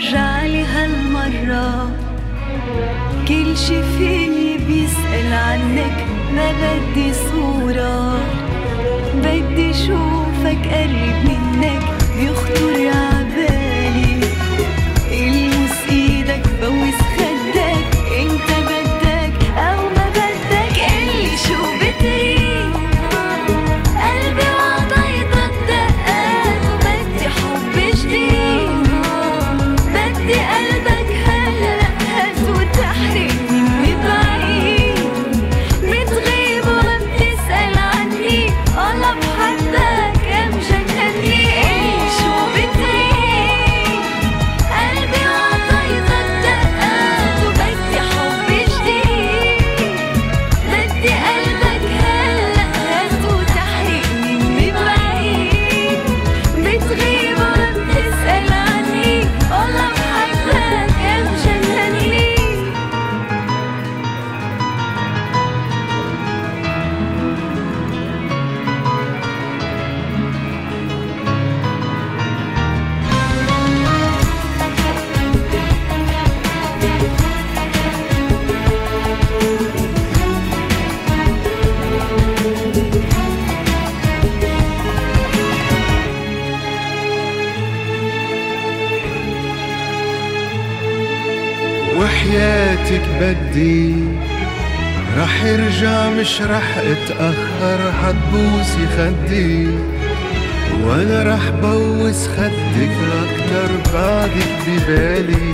برجع هالمرة كل شي فيني بيسأل عنك ما بدي صورة. بدي شوفك قريب منك. وحياتك بدي. رح يرجع مش رح اتأخر حتبوسي خدي. وأنا رح بوس خدك أكتر بعدك ببالي.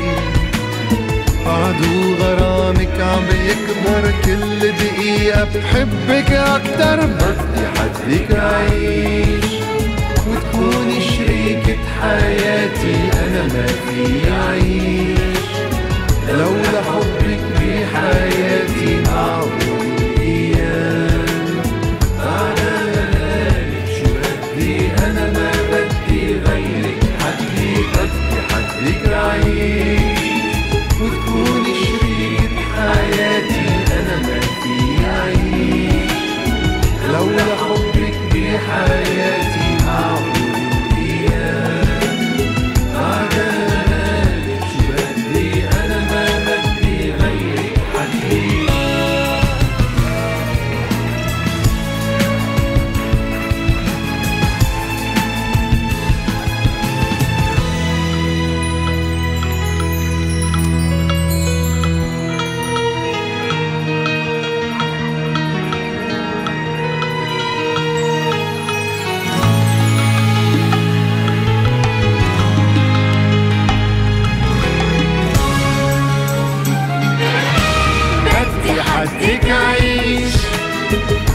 عدو غرامك عم بيكبر كل دقيقة. بحبك أكتر بدي حدك عيش وتكوني شريكة حياتي أنا ما في عيش. بدي أنا ما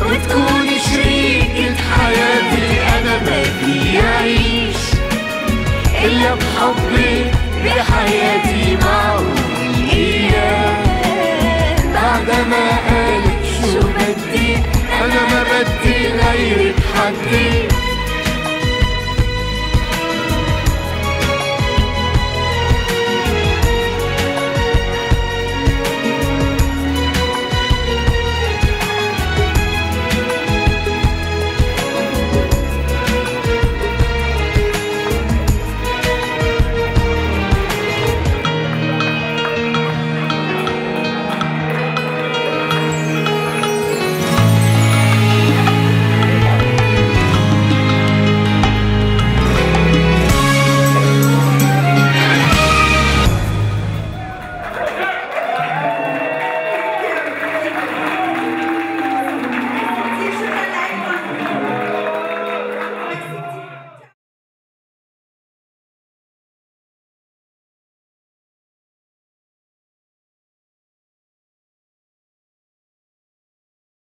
وتكوني شريكة حياتي أنا ما في عيش إلا بحبك بحياتي معقول إياه بعد ما قالت شو بدي أنا ما بدي غيرك حدي